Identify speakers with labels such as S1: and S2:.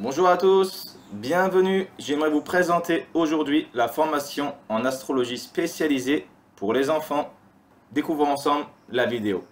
S1: Bonjour à tous, bienvenue. J'aimerais vous présenter aujourd'hui la formation en astrologie spécialisée pour les enfants. Découvrons ensemble la vidéo.